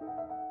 you